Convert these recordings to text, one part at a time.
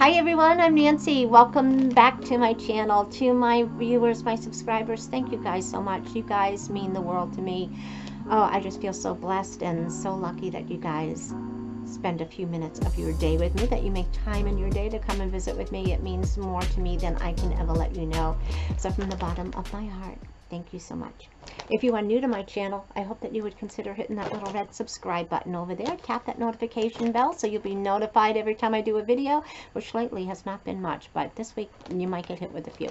Hi everyone, I'm Nancy. Welcome back to my channel, to my viewers, my subscribers. Thank you guys so much. You guys mean the world to me. Oh, I just feel so blessed and so lucky that you guys spend a few minutes of your day with me, that you make time in your day to come and visit with me. It means more to me than I can ever let you know. So from the bottom of my heart, thank you so much. If you are new to my channel, I hope that you would consider hitting that little red subscribe button over there. Tap that notification bell so you'll be notified every time I do a video, which lately has not been much, but this week you might get hit with a few.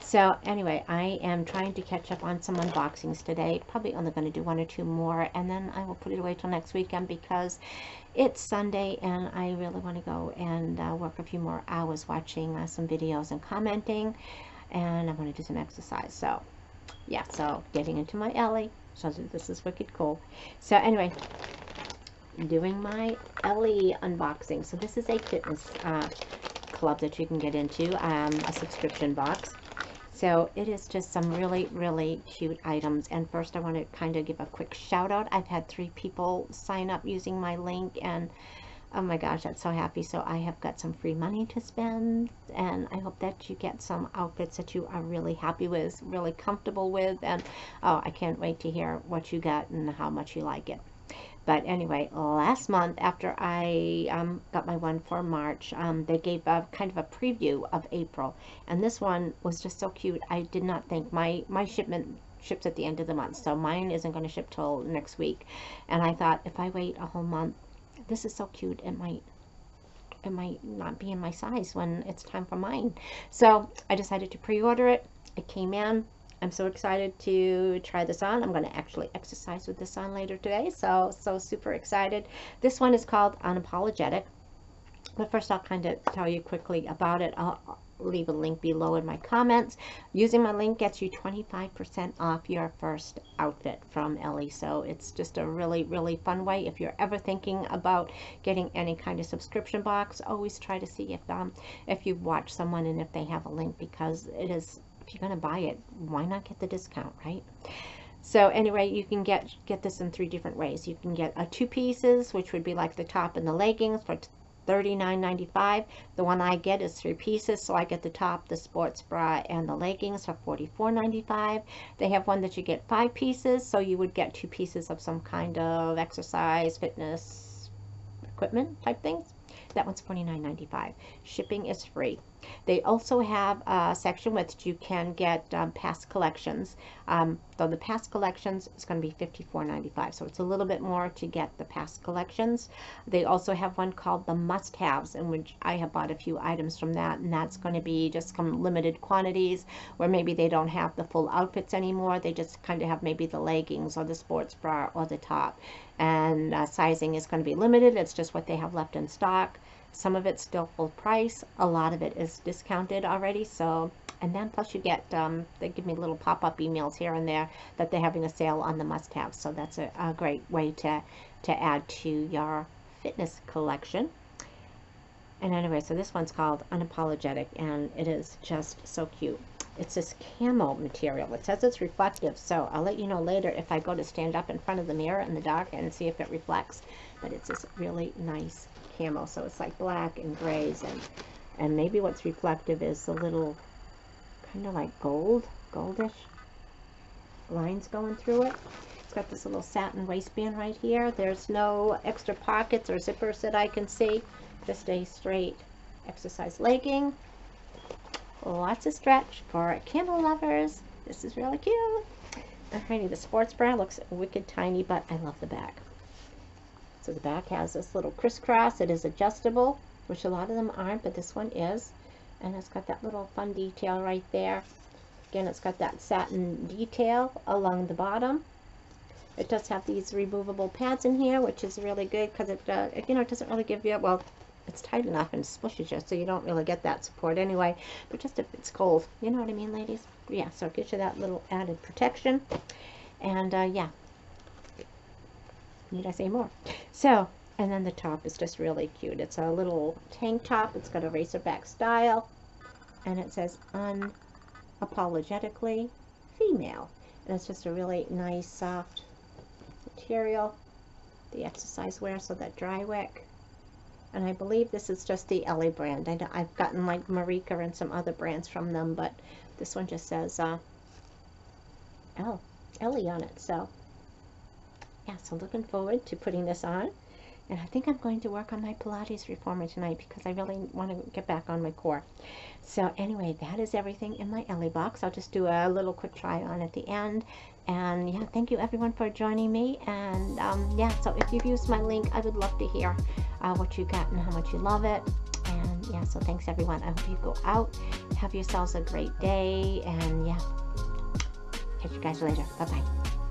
So anyway, I am trying to catch up on some unboxings today. Probably only going to do one or two more, and then I will put it away till next weekend because it's Sunday and I really want to go and uh, work a few more hours watching uh, some videos and commenting, and I'm going to do some exercise. So yeah, so getting into my Ellie. So this is wicked cool. So anyway, doing my Ellie unboxing. So this is a fitness uh, club that you can get into, um, a subscription box. So it is just some really, really cute items. And first I want to kind of give a quick shout out. I've had three people sign up using my link and oh my gosh i'm so happy. So i have got some free money to spend and i hope that you get some outfits that you are really happy with really comfortable with and oh i can't wait to hear what you got and how much you like it. But anyway last month after i um, got my one for march um, they gave a kind of a preview of april and this one was just so cute. I did not think my my shipment ships at the end of the month so mine isn't going to ship till next week. And i thought if i wait a whole month this is so cute. It might it might not be in my size when it's time for mine. So I decided to pre-order it. It came in. I'm so excited to try this on. I'm going to actually exercise with this on later today. So, so super excited. This one is called Unapologetic. But first I'll kind of tell you quickly about it. I'll, leave a link below in my comments. Using my link gets you 25% off your first outfit from Ellie. So it's just a really, really fun way. If you're ever thinking about getting any kind of subscription box, always try to see if um if you've watched someone and if they have a link because it is if you're going to buy it, why not get the discount, right? So anyway, you can get get this in three different ways. You can get a two pieces, which would be like the top and the leggings for $39.95. The one I get is three pieces, so I get the top, the sports bra, and the leggings for $44.95. They have one that you get five pieces, so you would get two pieces of some kind of exercise, fitness, equipment type things. That one's $49.95. Shipping is free. They also have a section which you can get um, past collections. Um, though the past collections is going to be $54.95, so it's a little bit more to get the past collections. They also have one called the must-haves, in which I have bought a few items from that, and that's going to be just some limited quantities, where maybe they don't have the full outfits anymore. They just kind of have maybe the leggings or the sports bra or the top. And uh, sizing is going to be limited. It's just what they have left in stock. Some of it's still full price. A lot of it is discounted already. So, and then plus you get, um, they give me little pop-up emails here and there that they're having a sale on the must-haves. So that's a, a great way to, to add to your fitness collection. And anyway, so this one's called Unapologetic, and it is just so cute. It's this camo material. It says it's reflective, so I'll let you know later if I go to stand up in front of the mirror in the dark and see if it reflects. But it's this really nice camo. So it's like black and grays and and maybe what's reflective is a little kind of like gold, goldish lines going through it. It's got this little satin waistband right here. There's no extra pockets or zippers that I can see. Just a straight exercise legging. Lots of stretch for camo lovers. This is really cute. Alrighty, the sports bra looks wicked tiny, but I love the back. So the back has this little crisscross. It is adjustable, which a lot of them aren't, but this one is. And it's got that little fun detail right there. Again, it's got that satin detail along the bottom. It does have these removable pads in here, which is really good because it, uh, you know, it doesn't really give you, well, it's tight enough and smushes you, so you don't really get that support anyway. But just if it's cold, you know what I mean, ladies? Yeah, so it gives you that little added protection. And, uh, yeah, need I say more? So, and then the top is just really cute. It's a little tank top. It's got a racerback style. And it says unapologetically female. And it's just a really nice soft material. The exercise wear, so that dry wick. and I believe this is just the Ellie brand. I, have gotten like Marika and some other brands from them, but this one just says uh, oh, Ellie on it. So yeah, so looking forward to putting this on. And I think I'm going to work on my Pilates reformer tonight because I really want to get back on my core. So anyway, that is everything in my Ellie box. I'll just do a little quick try on at the end. And yeah, thank you everyone for joining me. And um, yeah, so if you've used my link, I would love to hear uh, what you got and how much you love it. And yeah, so thanks everyone. I hope you go out, have yourselves a great day. And yeah, catch you guys later. Bye-bye.